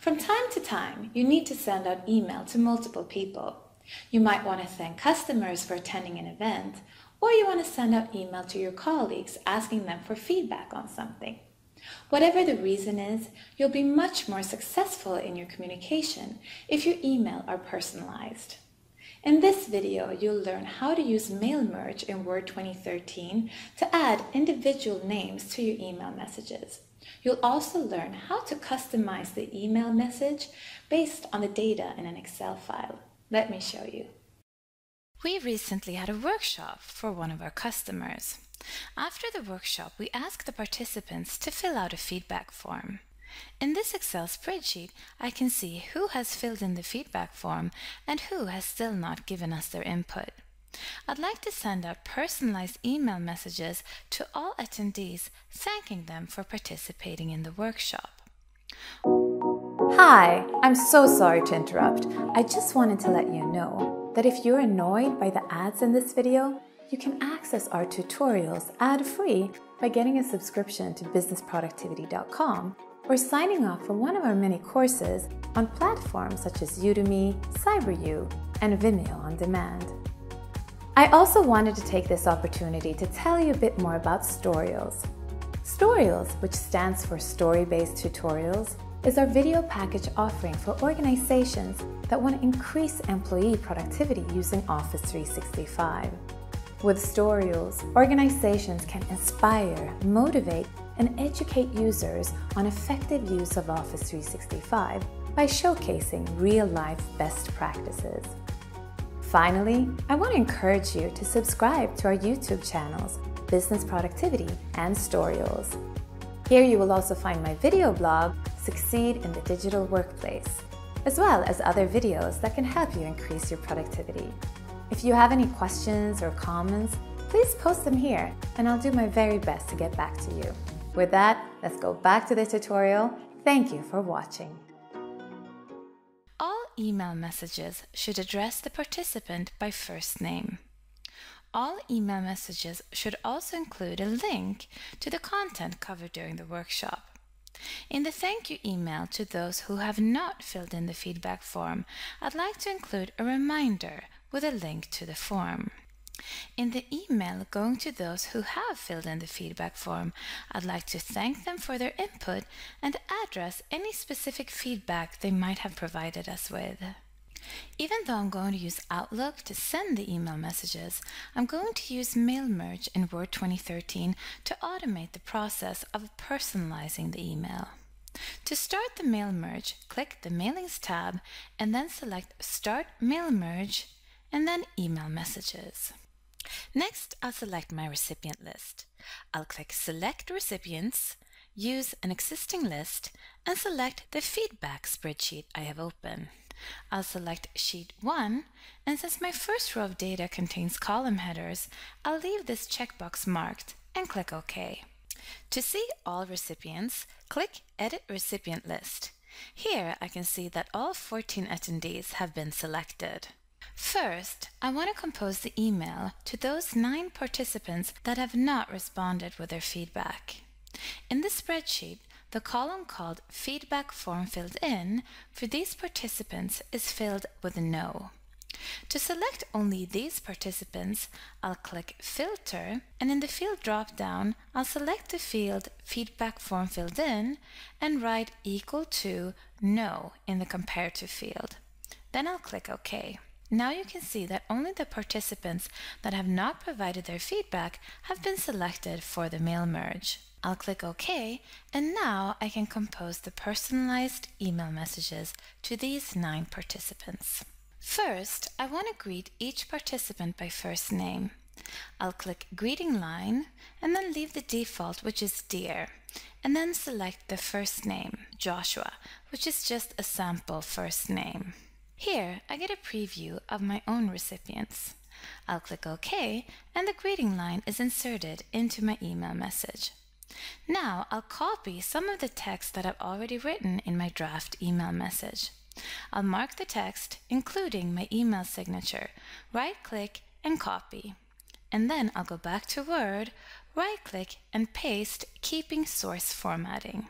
From time to time, you need to send out email to multiple people. You might want to thank customers for attending an event, or you want to send out email to your colleagues asking them for feedback on something. Whatever the reason is, you'll be much more successful in your communication if your email are personalized. In this video, you'll learn how to use Mail Merge in Word 2013 to add individual names to your email messages. You'll also learn how to customize the email message based on the data in an Excel file. Let me show you. We recently had a workshop for one of our customers. After the workshop, we asked the participants to fill out a feedback form. In this Excel spreadsheet, I can see who has filled in the feedback form and who has still not given us their input. I'd like to send out personalized email messages to all attendees thanking them for participating in the workshop. Hi, I'm so sorry to interrupt. I just wanted to let you know that if you're annoyed by the ads in this video, you can access our tutorials ad-free by getting a subscription to businessproductivity.com or signing up for one of our many courses on platforms such as Udemy, CyberU, and Vimeo on demand. I also wanted to take this opportunity to tell you a bit more about Storyals. Storyals, which stands for Story Based Tutorials, is our video package offering for organizations that want to increase employee productivity using Office 365. With Storyals, organizations can inspire, motivate, and educate users on effective use of Office 365 by showcasing real-life best practices. Finally, I want to encourage you to subscribe to our YouTube channels, Business Productivity and Storyals. Here you will also find my video blog, Succeed in the Digital Workplace, as well as other videos that can help you increase your productivity. If you have any questions or comments, please post them here and I'll do my very best to get back to you. With that, let's go back to the tutorial. Thank you for watching. Email messages should address the participant by first name. All email messages should also include a link to the content covered during the workshop. In the thank you email to those who have not filled in the feedback form, I'd like to include a reminder with a link to the form. In the email going to those who have filled in the feedback form, I'd like to thank them for their input and address any specific feedback they might have provided us with. Even though I'm going to use Outlook to send the email messages, I'm going to use Mail Merge in Word 2013 to automate the process of personalizing the email. To start the mail merge, click the Mailings tab and then select Start Mail Merge and then Email Messages. Next, I'll select my recipient list. I'll click Select Recipients, use an existing list, and select the feedback spreadsheet I have open. I'll select Sheet 1, and since my first row of data contains column headers, I'll leave this checkbox marked and click OK. To see all recipients, click Edit Recipient List. Here I can see that all 14 attendees have been selected. First, I want to compose the email to those nine participants that have not responded with their feedback. In the spreadsheet, the column called Feedback Form Filled In for these participants is filled with No. To select only these participants, I'll click Filter and in the field drop-down, I'll select the field Feedback Form Filled In and write equal to No in the Comparative field. Then I'll click OK. Now you can see that only the participants that have not provided their feedback have been selected for the mail merge. I'll click OK, and now I can compose the personalized email messages to these nine participants. First, I want to greet each participant by first name. I'll click Greeting Line, and then leave the default, which is Dear, and then select the first name, Joshua, which is just a sample first name. Here, I get a preview of my own recipients. I'll click OK, and the greeting line is inserted into my email message. Now, I'll copy some of the text that I've already written in my draft email message. I'll mark the text, including my email signature, right-click and copy. And then I'll go back to Word, right-click and paste, keeping source formatting.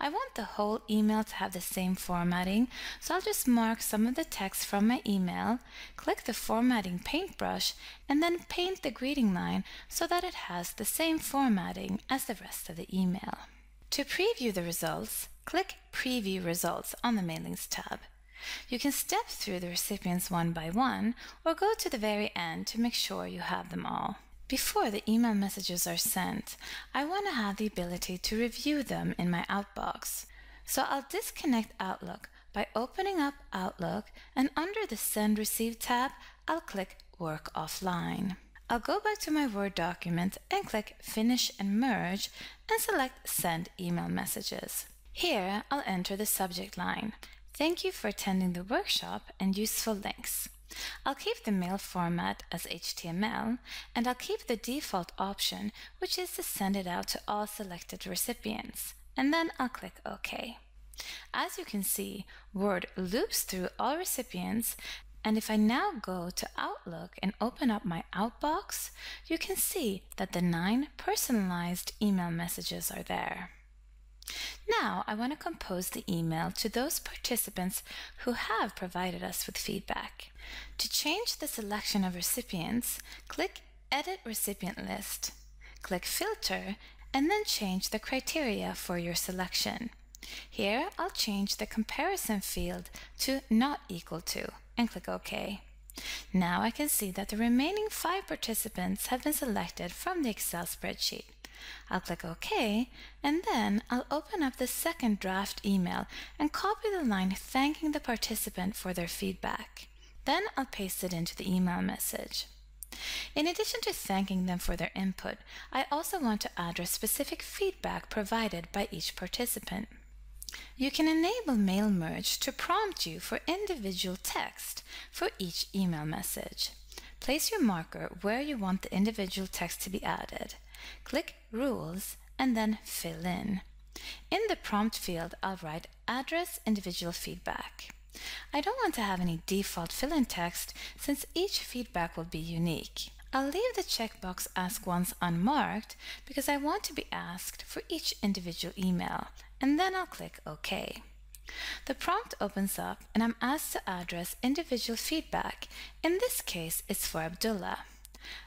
I want the whole email to have the same formatting, so I'll just mark some of the text from my email, click the formatting paintbrush, and then paint the greeting line so that it has the same formatting as the rest of the email. To preview the results, click Preview Results on the Mailings tab. You can step through the recipients one by one or go to the very end to make sure you have them all. Before the email messages are sent, I want to have the ability to review them in my Outbox. So I'll disconnect Outlook by opening up Outlook and under the Send Receive tab, I'll click Work Offline. I'll go back to my Word document and click Finish and Merge and select Send Email Messages. Here, I'll enter the subject line. Thank you for attending the workshop and useful links. I'll keep the mail format as HTML, and I'll keep the default option, which is to send it out to all selected recipients, and then I'll click OK. As you can see, Word loops through all recipients, and if I now go to Outlook and open up my Outbox, you can see that the nine personalized email messages are there. Now I want to compose the email to those participants who have provided us with feedback. To change the selection of recipients, click Edit Recipient List, click Filter, and then change the criteria for your selection. Here I'll change the comparison field to Not Equal To and click OK. Now I can see that the remaining five participants have been selected from the Excel spreadsheet. I'll click OK, and then I'll open up the second draft email and copy the line thanking the participant for their feedback. Then I'll paste it into the email message. In addition to thanking them for their input, I also want to address specific feedback provided by each participant. You can enable Mail Merge to prompt you for individual text for each email message. Place your marker where you want the individual text to be added. Click Rules and then Fill in. In the prompt field, I'll write Address Individual Feedback. I don't want to have any default fill-in text since each feedback will be unique. I'll leave the checkbox Ask Once unmarked because I want to be asked for each individual email, and then I'll click OK. The prompt opens up and I'm asked to address individual feedback. In this case, it's for Abdullah.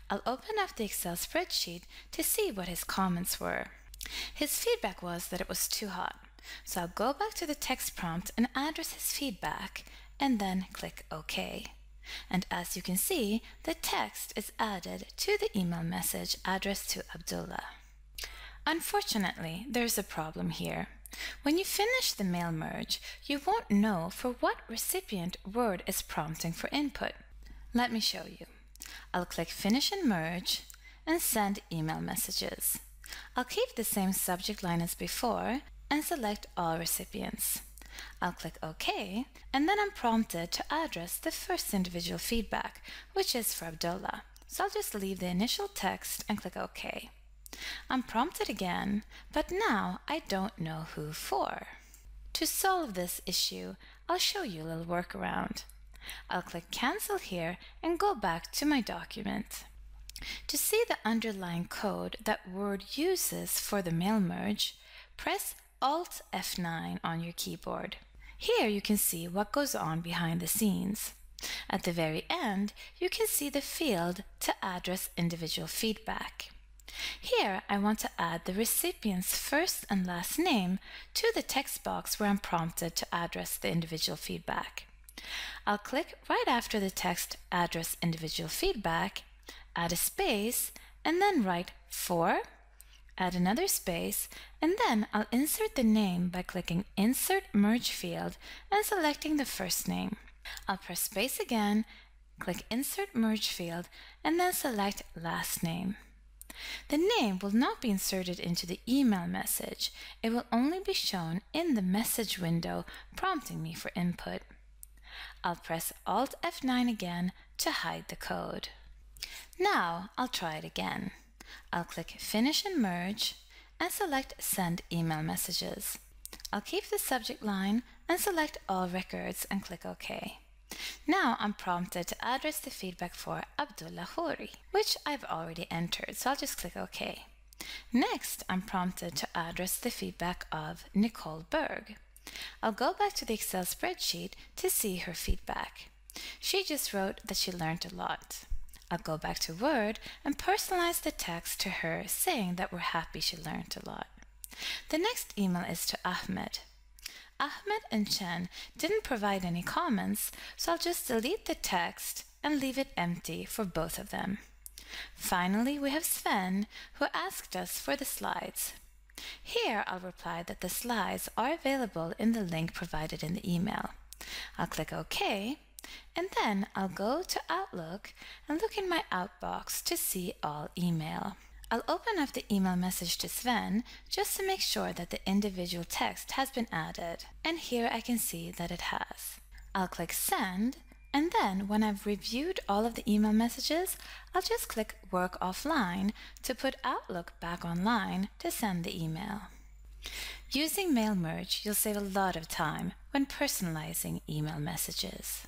I'll open up the Excel spreadsheet to see what his comments were. His feedback was that it was too hot. So I'll go back to the text prompt and address his feedback and then click OK. And as you can see, the text is added to the email message addressed to Abdullah. Unfortunately, there's a problem here. When you finish the mail merge, you won't know for what recipient Word is prompting for input. Let me show you. I'll click Finish and Merge and Send Email Messages. I'll keep the same subject line as before and select All Recipients. I'll click OK, and then I'm prompted to address the first individual feedback, which is for Abdullah. So I'll just leave the initial text and click OK. I'm prompted again, but now I don't know who for. To solve this issue, I'll show you a little workaround. I'll click Cancel here and go back to my document. To see the underlying code that Word uses for the mail merge, press Alt F9 on your keyboard. Here you can see what goes on behind the scenes. At the very end, you can see the field to address individual feedback. Here, I want to add the recipient's first and last name to the text box where I'm prompted to address the individual feedback. I'll click right after the text Address Individual Feedback, add a space, and then write for, add another space, and then I'll insert the name by clicking Insert Merge Field and selecting the first name. I'll press space again, click Insert Merge Field, and then select Last Name. The name will not be inserted into the email message. It will only be shown in the message window prompting me for input. I'll press Alt F9 again to hide the code. Now I'll try it again. I'll click Finish and Merge and select Send Email Messages. I'll keep the subject line and select All Records and click OK. Now I'm prompted to address the feedback for Abdullah Houri, which I've already entered, so I'll just click OK. Next, I'm prompted to address the feedback of Nicole Berg. I'll go back to the Excel spreadsheet to see her feedback. She just wrote that she learned a lot. I'll go back to Word and personalize the text to her saying that we're happy she learned a lot. The next email is to Ahmed. Ahmed and Chen didn't provide any comments, so I'll just delete the text and leave it empty for both of them. Finally, we have Sven, who asked us for the slides. Here, I'll reply that the slides are available in the link provided in the email. I'll click OK, and then I'll go to Outlook and look in my outbox to see all email. I'll open up the email message to Sven just to make sure that the individual text has been added, and here I can see that it has. I'll click Send, and then when I've reviewed all of the email messages, I'll just click Work Offline to put Outlook back online to send the email. Using Mail Merge, you'll save a lot of time when personalizing email messages.